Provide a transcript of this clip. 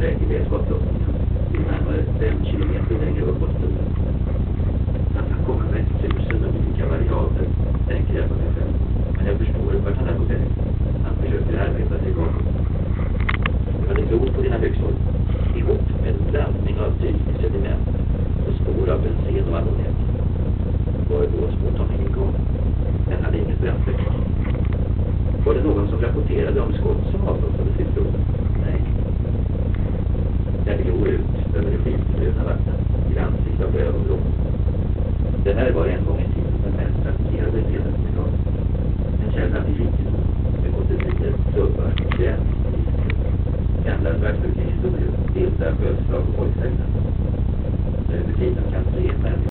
läggerhetsbortloppningen närmare fem kilometer längre uppåt floden. Han kan komma med tusen olika variabler, tänker jag på mig själv. Men jag förstår vart han är på väg. Han försöker arbeta sig igång. Du hade glor på dina byxor. Ihop med en blandning av dyrt sediment och spår av bensin och ammoniak. Var båsmotorn igång? Den hade inget bränsle. Var det någon som rapporterade om skott som avlossades? slog ut över det skilslösa vattnet till ansikt av löv och blom. Det här var en gång i tiden den mest trafikerade delen av Iran. En källa till rikedom med kotterier, klubbar, gräns, gamla svartsjukehistorier, vilda sjöslag och folksägner.